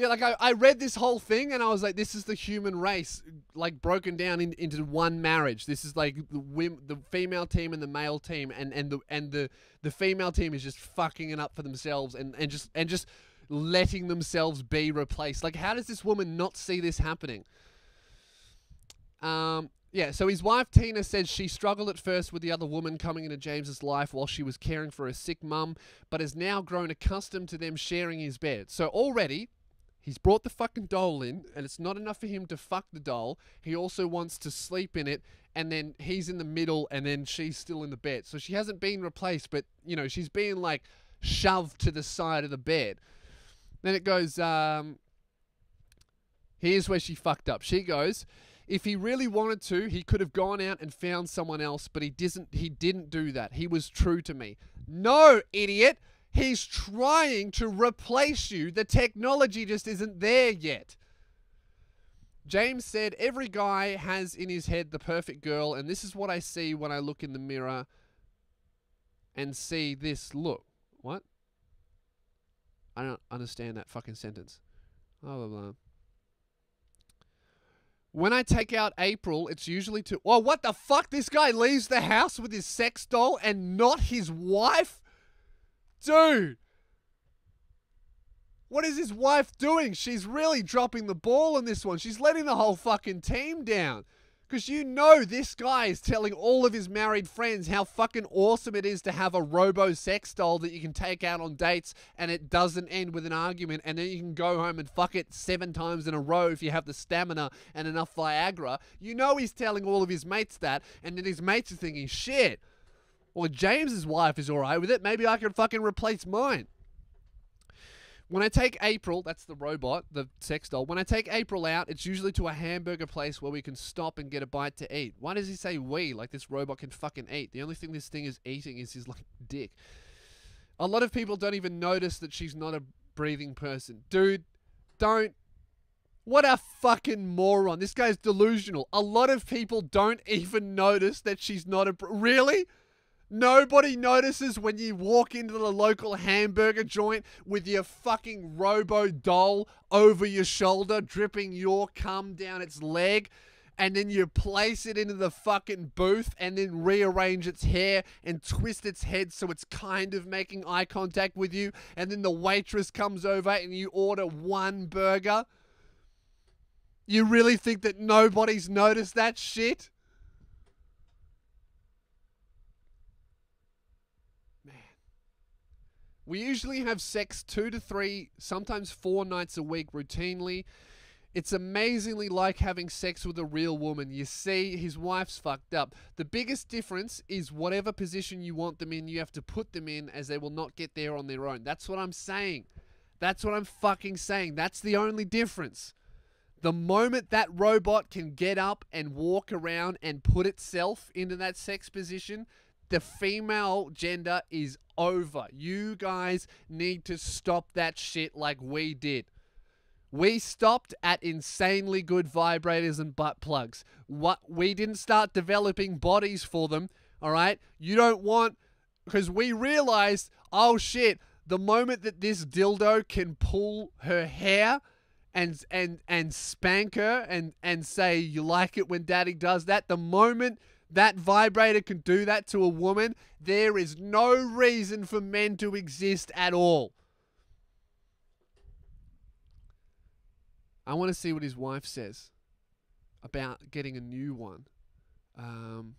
Yeah, like I, I read this whole thing and I was like, this is the human race, like broken down in, into one marriage. This is like the wim, the female team and the male team, and and the and the the female team is just fucking it up for themselves and and just and just letting themselves be replaced. Like, how does this woman not see this happening? Um, yeah, so his wife Tina said she struggled at first with the other woman coming into James's life while she was caring for a sick mum, but has now grown accustomed to them sharing his bed. So already He's brought the fucking doll in, and it's not enough for him to fuck the doll. He also wants to sleep in it, and then he's in the middle, and then she's still in the bed. So she hasn't been replaced, but, you know, she's being like shoved to the side of the bed. Then it goes, um, here's where she fucked up. She goes, if he really wanted to, he could have gone out and found someone else, but he didn't he didn't do that. He was true to me. No, idiot. He's trying to replace you. The technology just isn't there yet. James said, Every guy has in his head the perfect girl, and this is what I see when I look in the mirror and see this look. What? I don't understand that fucking sentence. Blah, blah, blah. When I take out April, it's usually to. Oh, what the fuck? This guy leaves the house with his sex doll and not his wife? Dude! What is his wife doing? She's really dropping the ball on this one. She's letting the whole fucking team down. Because you know this guy is telling all of his married friends how fucking awesome it is to have a robo sex doll that you can take out on dates and it doesn't end with an argument and then you can go home and fuck it seven times in a row if you have the stamina and enough Viagra. You know he's telling all of his mates that and then his mates are thinking, shit, well, James's wife is alright with it. Maybe I can fucking replace mine. When I take April, that's the robot, the sex doll. When I take April out, it's usually to a hamburger place where we can stop and get a bite to eat. Why does he say we? Like this robot can fucking eat. The only thing this thing is eating is his like dick. A lot of people don't even notice that she's not a breathing person. Dude, don't. What a fucking moron. This guy's delusional. A lot of people don't even notice that she's not a. Really? Nobody notices when you walk into the local hamburger joint with your fucking robo doll over your shoulder, dripping your cum down its leg, and then you place it into the fucking booth and then rearrange its hair and twist its head so it's kind of making eye contact with you, and then the waitress comes over and you order one burger. You really think that nobody's noticed that shit? We usually have sex two to three, sometimes four nights a week routinely. It's amazingly like having sex with a real woman. You see, his wife's fucked up. The biggest difference is whatever position you want them in, you have to put them in as they will not get there on their own. That's what I'm saying. That's what I'm fucking saying. That's the only difference. The moment that robot can get up and walk around and put itself into that sex position, the female gender is over. You guys need to stop that shit like we did. We stopped at insanely good vibrators and butt plugs. What we didn't start developing bodies for them, all right? You don't want because we realized, oh shit, the moment that this dildo can pull her hair and and and spank her and and say you like it when daddy does that, the moment that vibrator can do that to a woman, there is no reason for men to exist at all. I want to see what his wife says about getting a new one. Um,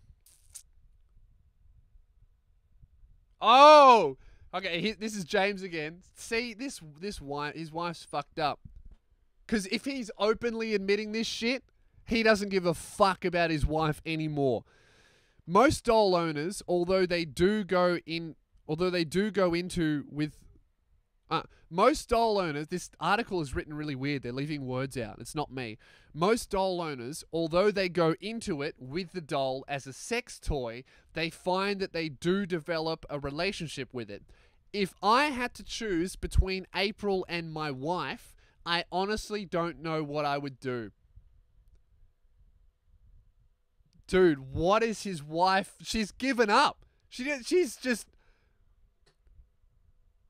oh, okay. He, this is James again. See, this this wife, his wife's fucked up. Because if he's openly admitting this shit, he doesn't give a fuck about his wife anymore. Most doll owners, although they do go in, although they do go into with uh, most doll owners, this article is written really weird. They're leaving words out. It's not me. Most doll owners, although they go into it with the doll as a sex toy, they find that they do develop a relationship with it. If I had to choose between April and my wife, I honestly don't know what I would do. Dude, what is his wife? She's given up. She she's just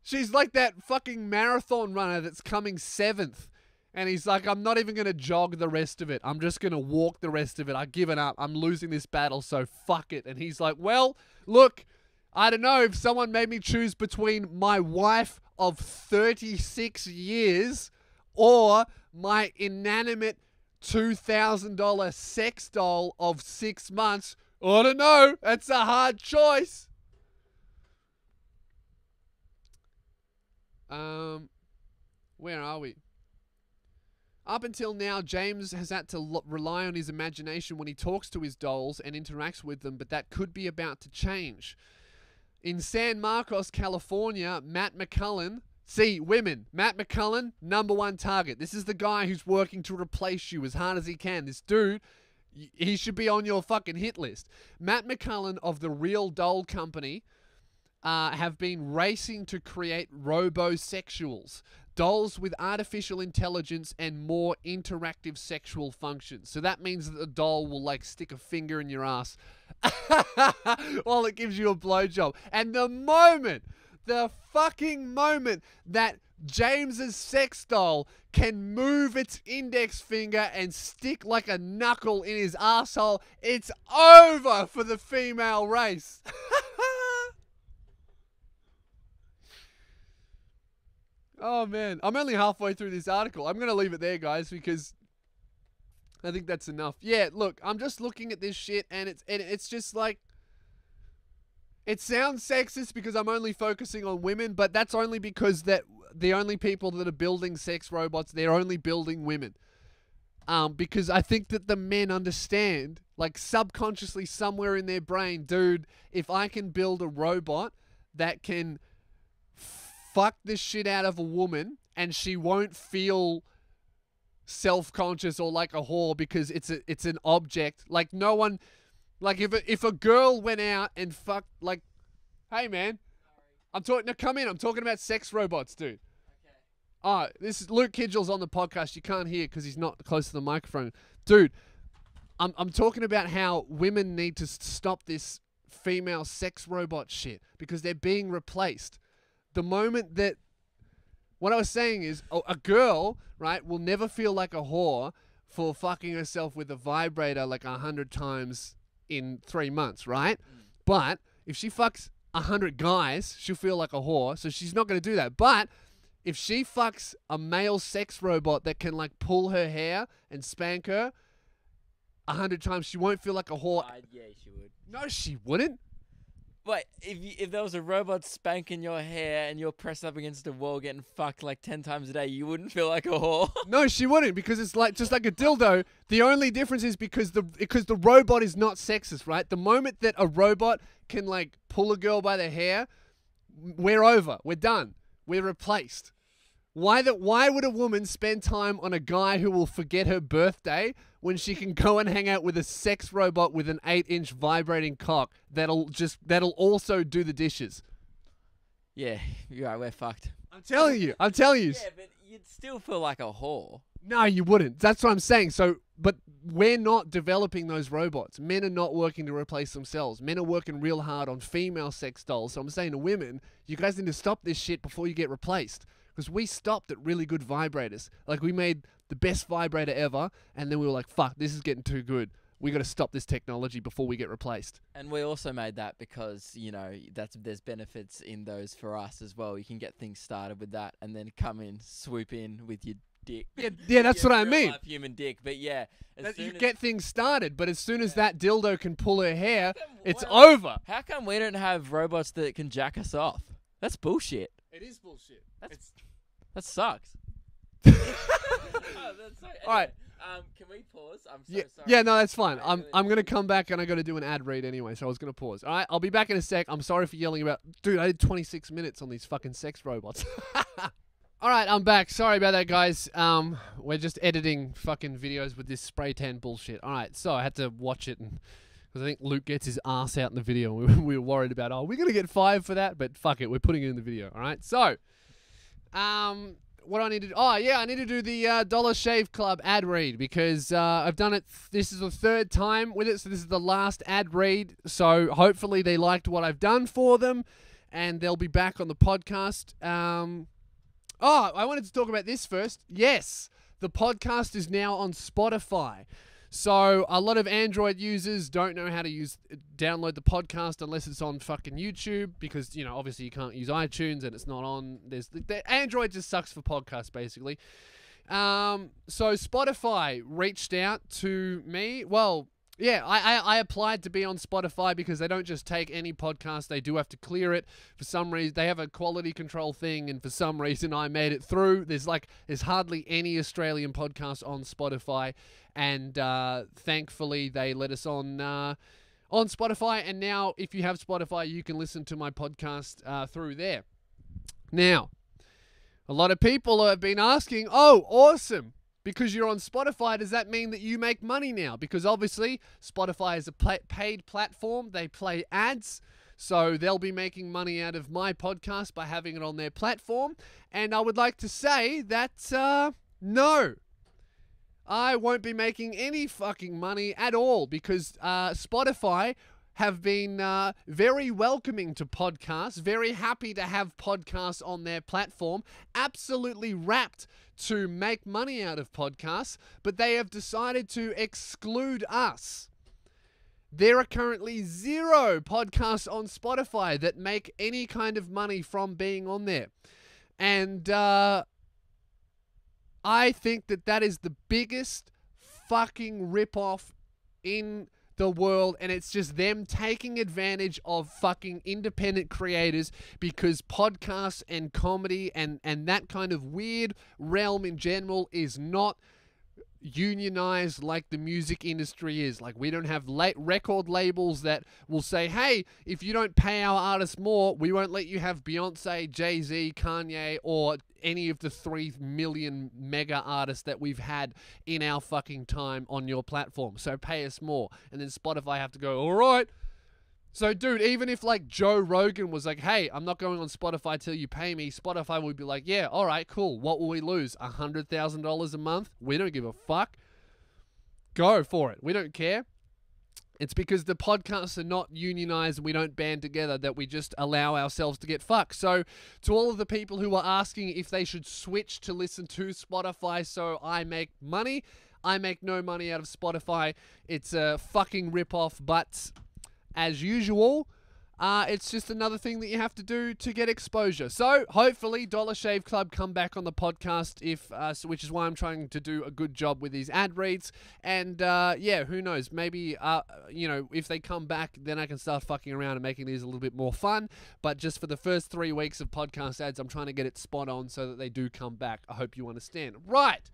She's like that fucking marathon runner that's coming seventh. And he's like, I'm not even going to jog the rest of it. I'm just going to walk the rest of it. I've given up. I'm losing this battle, so fuck it. And he's like, Well, look, I don't know if someone made me choose between my wife of 36 years or my inanimate $2,000 sex doll of six months. I don't know. That's a hard choice. Um, where are we? Up until now, James has had to rely on his imagination when he talks to his dolls and interacts with them, but that could be about to change. In San Marcos, California, Matt McMullen, see, women, Matt McMullen, number one target. This is the guy who's working to replace you as hard as he can. This dude, he should be on your fucking hit list. Matt McMullen of the Real Doll Company uh, have been racing to create robosexuals, dolls with artificial intelligence and more interactive sexual functions. So that means that the doll will like stick a finger in your ass while it gives you a blowjob. And the moment, the fucking moment that James's sex doll can move its index finger and stick like a knuckle in his asshole, it's over for the female race. Oh man, I'm only halfway through this article. I'm gonna leave it there, guys, because I think that's enough. Yeah, look, I'm just looking at this shit, and it's and it's just like it sounds sexist because I'm only focusing on women, but that's only because that the only people that are building sex robots, they're only building women. Um, because I think that the men understand, like subconsciously somewhere in their brain, dude, if I can build a robot that can fuck the shit out of a woman and she won't feel self-conscious or like a whore because it's a it's an object like no one like if a, if a girl went out and fucked like hey man I'm talking now come in I'm talking about sex robots dude. Okay. oh this is Luke Kidgell's on the podcast you can't hear because he's not close to the microphone. Dude I'm, I'm talking about how women need to stop this female sex robot shit because they're being replaced. The moment that what I was saying is a, a girl, right, will never feel like a whore for fucking herself with a vibrator like a hundred times in three months, right? Mm. But if she fucks a hundred guys, she'll feel like a whore, so she's not gonna do that. But if she fucks a male sex robot that can like pull her hair and spank her a hundred times, she won't feel like a whore. Uh, yeah, she would. No, she wouldn't. Wait, if you, if there was a robot spanking your hair and you're pressed up against a wall getting fucked like ten times a day, you wouldn't feel like a whore. No, she wouldn't because it's like just like a dildo. The only difference is because the because the robot is not sexist, right? The moment that a robot can like pull a girl by the hair, we're over. We're done. We're replaced. Why that why would a woman spend time on a guy who will forget her birthday when she can go and hang out with a sex robot with an 8-inch vibrating cock that'll just that'll also do the dishes? yeah, you're right. We're fucked. I'm telling you. I'm telling you. Yeah, but you'd still feel like a whore. No, you wouldn't. That's what I'm saying. So, but we're not developing those robots. Men are not working to replace themselves. Men are working real hard on female sex dolls. So I'm saying to women, you guys need to stop this shit before you get replaced. Because we stopped at really good vibrators. Like we made the best vibrator ever, and then we were like, "Fuck, this is getting too good. We got to stop this technology before we get replaced." And we also made that because you know that's there's benefits in those for us as well. You can get things started with that, and then come in, swoop in with your dick. Yeah, yeah, that's what I mean. human dick. But yeah, as That soon you get things started, but as soon as that dildo can pull her hair, come- it's why- over. How come we don't have robots that can jack us off? That's bullshit. It is bullshit. That's that sucks. Oh, that's so- All right. Um, can we pause? I'm so Yeah, sorry. yeah, no, that's fine. I I'm I'm gonna come back and I gotta do an ad read anyway, so I was gonna pause. All right, I'll be back in a sec. I'm sorry for yelling about, dude. I did 26 minutes on these fucking sex robots. All right, I'm back. Sorry about that, guys. Um, we're just editing fucking videos with this spray tan bullshit. All right, so I had to watch it and. Because I think Luke gets his ass out in the video. and We, we were worried about, oh, we're going to get five for that. But fuck it, we're putting it in the video. All right. So, um, what do I need to do? Oh, yeah, I need to do the uh, Dollar Shave Club ad read because uh, I've done it. This is the third time with it. So, this is the last ad read. So, hopefully, they liked what I've done for them and they'll be back on the podcast. Um, oh, I wanted to talk about this first. Yes, the podcast is now on Spotify. So a lot of Android users don't know how to use download the podcast unless it's on fucking YouTube because you know obviously you can't use iTunes and it's not on. There's the, Android just sucks for podcasts basically. Um, so Spotify reached out to me. Well, yeah, I, I I applied to be on Spotify because they don't just take any podcast; they do have to clear it. For some reason, they have a quality control thing, and for some reason, I made it through. There's like there's hardly any Australian podcast on Spotify, and uh, thankfully they let us on. Uh, on Spotify, and now if you have Spotify, you can listen to my podcast uh, through there. Now, a lot of people have been asking, "Oh, awesome! Because you're on Spotify, does that mean that you make money now?" Because obviously, Spotify is a paid platform; they play ads, so they'll be making money out of my podcast by having it on their platform. And I would like to say that uh, no, I won't be making any fucking money at all because uh, Spotify have been uh, very welcoming to podcasts, very happy to have podcasts on their platform, absolutely rapt to make money out of podcasts, but they have decided to exclude us. There are currently zero podcasts on Spotify that make any kind of money from being on there. And uh, I think that that is the biggest fucking ripoff in the world, and it's just them taking advantage of fucking independent creators because podcasts and comedy and and that kind of weird realm in general is not unionized like the music industry is. Like we don't have late record labels that will say, "Hey, if you don't pay our artists more, we won't let you have Beyonce, Jay Z, Kanye, or any of the three million mega artists that we've had in our fucking time on your platform. So pay us more." And then Spotify have to go, "All right." So, dude, even if like Joe Rogan was like, "Hey, I'm not going on Spotify till you pay me," Spotify would be like, "Yeah, all right, cool. What will we lose? A hundred thousand dollars a month? We don't give a fuck. Go for it. We don't care." It's because the podcasts are not unionized and we don't band together that we just allow ourselves to get fucked. So, to all of the people who are asking if they should switch to listen to Spotify so I make money, I make no money out of Spotify. It's a fucking ripoff, but as usual, Uh, it's just another thing that you have to do to get exposure. So hopefully, Dollar Shave Club come back on the podcast, if uh, which is why I'm trying to do a good job with these ad reads. And uh, yeah, who knows? Maybe uh, you know, if they come back, then I can start fucking around and making these a little bit more fun. But just for the first three weeks of podcast ads, I'm trying to get it spot on so that they do come back. I hope you understand. Right.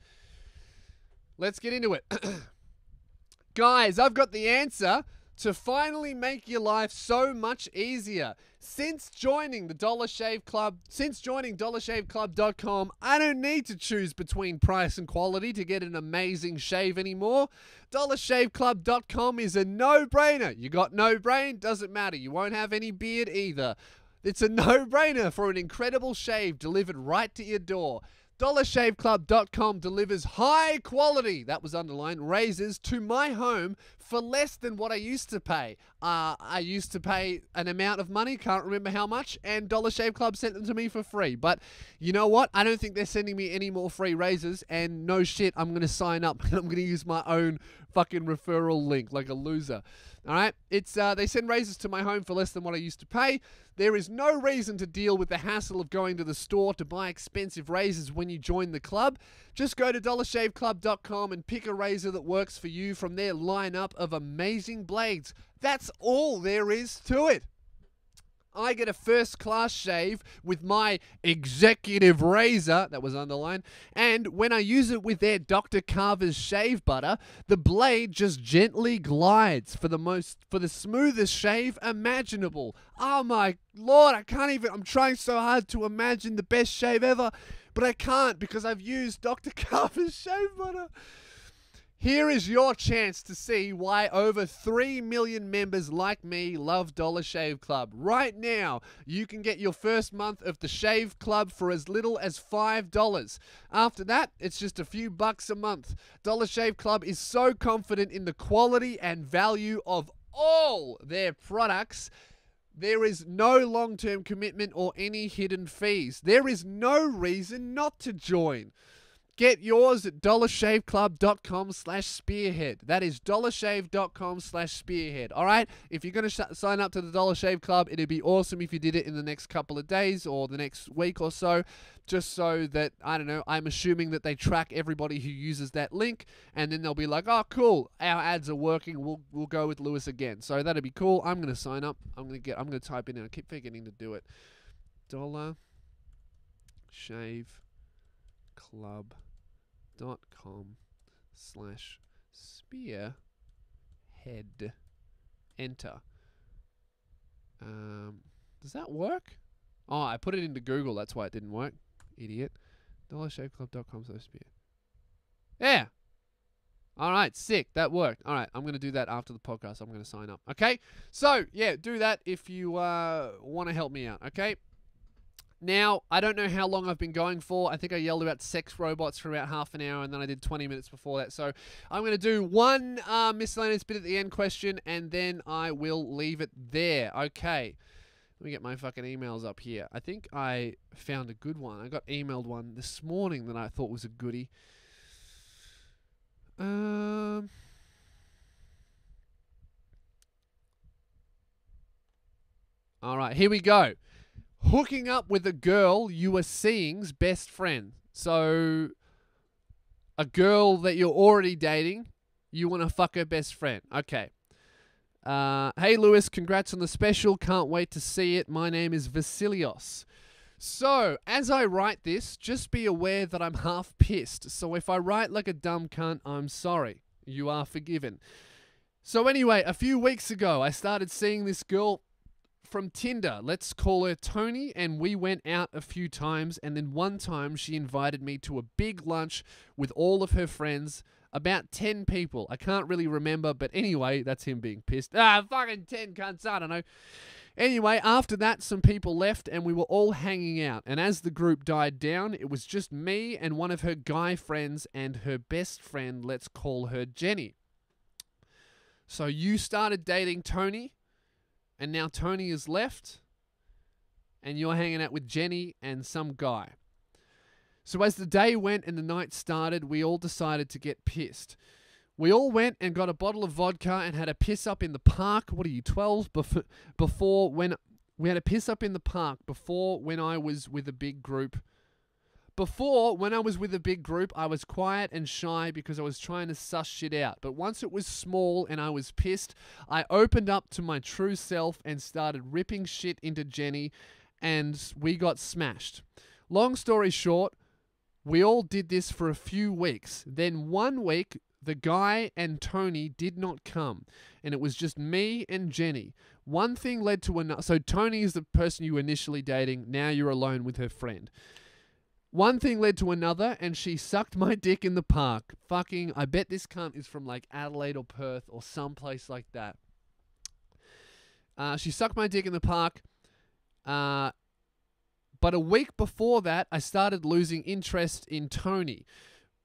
Let's get into it. Guys, I've got the answer to finally make your life so much easier. Since joining the Dollar Shave Club, since joining dollarshaveclub.com, I don't need to choose between price and quality to get an amazing shave anymore. dollarshaveclub.com is a no-brainer. You got no brain, doesn't matter. You won't have any beard either. It's a no-brainer for an incredible shave delivered right to your door. DollarShaveClub.com delivers high quality, that was underlined, razors to my home for less than what I used to pay. Uh, I used to pay an amount of money, can't remember how much, and Dollar Shave Club sent them to me for free. But you know what? I don't think they're sending me any more free razors, and no shit, I'm going to sign up and I'm going to use my own fucking referral link like a loser. All right, it's uh, they send razors to my home for less than what I used to pay. There is no reason to deal with the hassle of going to the store to buy expensive razors when you join the club. Just go to dollarshaveclub.com and pick a razor that works for you from their lineup of amazing blades. That's all there is to it. I get a first class shave with my executive razor, that was underlined, and when I use it with their Dr. Carver's shave butter, the blade just gently glides for the most for the smoothest shave imaginable. Oh my lord, I can't even I'm trying so hard to imagine the best shave ever, but I can't because I've used Dr. Carver's shave butter. Here is your chance to see why over 3 million members like me love Dollar Shave Club. Right now, you can get your first month of the Shave Club for as little as $5. After that, it's just a few bucks a month. Dollar Shave Club is so confident in the quality and value of all their products. There is no long term commitment or any hidden fees. There is no reason not to join. Get yours at dollarshaveclub.com slash spearhead. That is dollarshave.com slash spearhead. All right? If you're going to sign up to the Dollar Shave Club, it'd be awesome if you did it in the next couple of days or the next week or so, just so that, I don't know, I'm assuming that they track everybody who uses that link and then they'll be like, oh, cool, our ads are working. We'll, we'll go with Lewis again. So that'd be cool. I'm going to sign up. I'm going to get, I'm going to type in, and I keep forgetting to do it. Dollar Shave Club dot com slash spear head enter. Um, does that work? Oh, I put it into Google. That's why it didn't work. Idiot. DollarShaveClub.com slash spear. Yeah. All right, sick. That worked. All right, I'm going to do that after the podcast. I'm going to sign up. Okay? So, yeah, do that if you uh, want to help me out. Okay? Now, I don't know how long I've been going for. I think I yelled about sex robots for about half an hour and then I did 20 minutes before that. So I'm going to do one uh, miscellaneous bit at the end question and then I will leave it there. Okay. Let me get my fucking emails up here. I think I found a good one. I got emailed one this morning that I thought was a goodie. Um. All right, here we go hooking up with a girl you were seeing's best friend. So, a girl that you're already dating, you want to fuck her best friend. Okay. Uh, hey, Lewis, congrats on the special. Can't wait to see it. My name is Vasilios. So, as I write this, just be aware that I'm half pissed. So, if I write like a dumb cunt, I'm sorry. You are forgiven. So, anyway, a few weeks ago, I started seeing this girl from Tinder. Let's call her Tony. And we went out a few times. And then one time she invited me to a big lunch with all of her friends. About 10 people. I can't really remember. But anyway, that's him being pissed. Ah, fucking 10 cunts. I don't know. Anyway, after that, some people left and we were all hanging out. And as the group died down, it was just me and one of her guy friends and her best friend. Let's call her Jenny. So you started dating Tony and now Tony is left, and you're hanging out with Jenny and some guy. So as the day went and the night started, we all decided to get pissed. We all went and got a bottle of vodka and had a piss up in the park. What are you, 12? Before, before when we had a piss up in the park before when I was with a big group. Before, when I was with a big group, I was quiet and shy because I was trying to suss shit out. But once it was small and I was pissed, I opened up to my true self and started ripping shit into Jenny, and we got smashed. Long story short, we all did this for a few weeks. Then one week, the guy and Tony did not come, and it was just me and Jenny. One thing led to another. So Tony is the person you were initially dating. Now you're alone with her friend. One thing led to another, and she sucked my dick in the park. Fucking, I bet this cunt is from like Adelaide or Perth or someplace like that. Uh, she sucked my dick in the park. Uh, but a week before that, I started losing interest in Tony.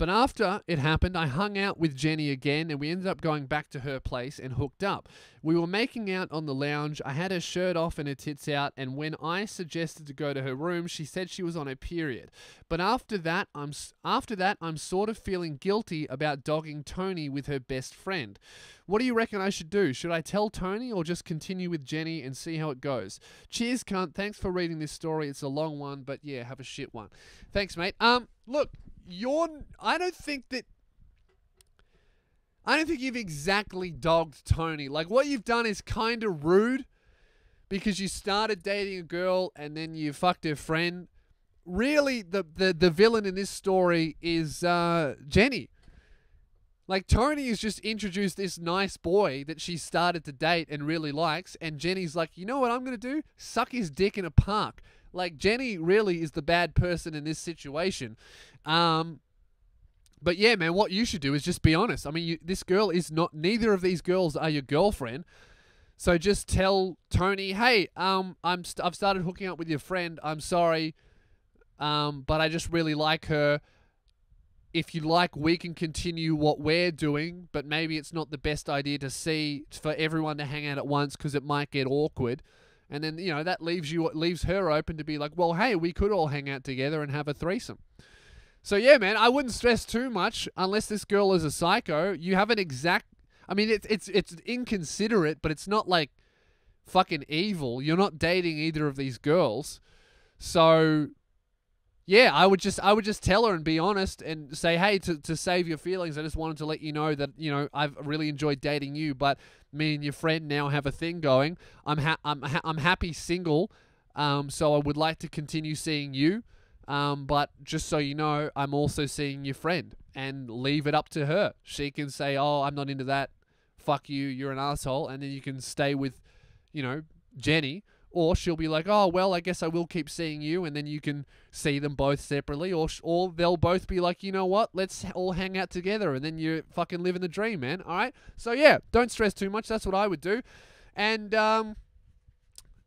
But after it happened, I hung out with Jenny again and we ended up going back to her place and hooked up. We were making out on the lounge. I had her shirt off and her tits out, and when I suggested to go to her room, she said she was on her period. But after that, I'm after that, I'm sort of feeling guilty about dogging Tony with her best friend. What do you reckon I should do? Should I tell Tony or just continue with Jenny and see how it goes? Cheers, cunt. Thanks for reading this story. It's a long one, but yeah, have a shit one. Thanks, mate. Um, look, you're. I don't think that. I don't think you've exactly dogged Tony. Like, what you've done is kind of rude because you started dating a girl and then you fucked her friend. Really, the, the, the villain in this story is uh, Jenny. Like, Tony has just introduced this nice boy that she started to date and really likes, and Jenny's like, you know what I'm going to do? Suck his dick in a park. Like, Jenny really is the bad person in this situation. Um, but yeah, man, what you should do is just be honest. I mean, you, this girl is not. Neither of these girls are your girlfriend. So just tell Tony, hey, um, I'm st- I've started hooking up with your friend. I'm sorry, um, but I just really like her. If you like, we can continue what we're doing, but maybe it's not the best idea to see for everyone to hang out at once because it might get awkward. And then you know that leaves you leaves her open to be like, well, hey, we could all hang out together and have a threesome. So yeah, man, I wouldn't stress too much unless this girl is a psycho. You have an exact. I mean, it's it's it's inconsiderate, but it's not like fucking evil. You're not dating either of these girls, so yeah, I would just I would just tell her and be honest and say, hey, to, to save your feelings, I just wanted to let you know that you know I've really enjoyed dating you, but me and your friend now have a thing going. I'm ha- I'm ha- I'm happy single, um, so I would like to continue seeing you. Um, but just so you know, I'm also seeing your friend and leave it up to her. She can say, Oh, I'm not into that. Fuck you. You're an asshole. And then you can stay with, you know, Jenny. Or she'll be like, Oh, well, I guess I will keep seeing you. And then you can see them both separately. Or, or they'll both be like, You know what? Let's all hang out together. And then you're fucking live in the dream, man. All right. So, yeah, don't stress too much. That's what I would do. And, um,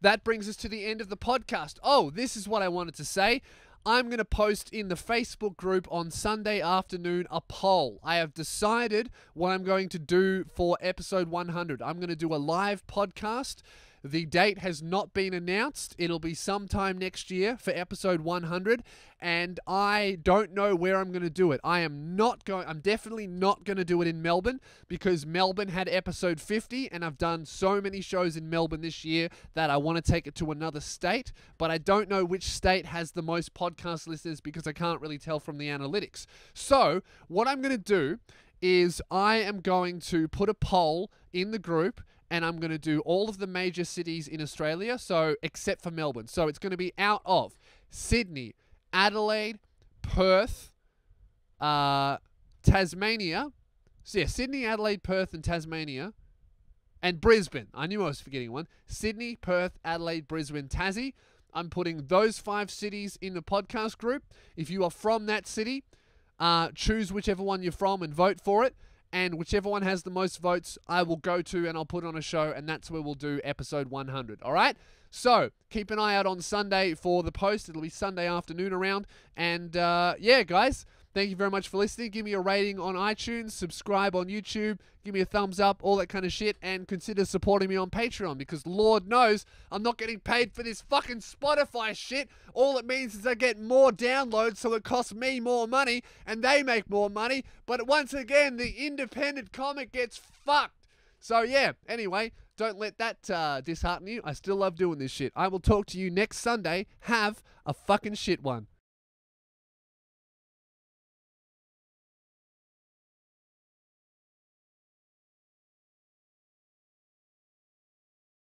that brings us to the end of the podcast. Oh, this is what I wanted to say. I'm going to post in the Facebook group on Sunday afternoon a poll. I have decided what I'm going to do for episode 100. I'm going to do a live podcast the date has not been announced. It'll be sometime next year for episode 100, and I don't know where I'm going to do it. I am not going. I'm definitely not going to do it in Melbourne because Melbourne had episode 50, and I've done so many shows in Melbourne this year that I want to take it to another state. But I don't know which state has the most podcast listeners because I can't really tell from the analytics. So what I'm going to do is I am going to put a poll in the group and I'm going to do all of the major cities in Australia, so except for Melbourne. So it's going to be out of Sydney, Adelaide, Perth, uh, Tasmania. So yeah, Sydney, Adelaide, Perth, and Tasmania, and Brisbane. I knew I was forgetting one. Sydney, Perth, Adelaide, Brisbane, Tassie. I'm putting those five cities in the podcast group. If you are from that city, uh, choose whichever one you're from and vote for it and whichever one has the most votes, I will go to and I'll put on a show, and that's where we'll do episode 100. All right? So keep an eye out on Sunday for the post. It'll be Sunday afternoon around. And uh, yeah, guys, Thank you very much for listening. Give me a rating on iTunes, subscribe on YouTube, give me a thumbs up, all that kind of shit, and consider supporting me on Patreon because Lord knows I'm not getting paid for this fucking Spotify shit. All it means is I get more downloads, so it costs me more money and they make more money. But once again, the independent comic gets fucked. So yeah, anyway, don't let that uh, dishearten you. I still love doing this shit. I will talk to you next Sunday. Have a fucking shit one.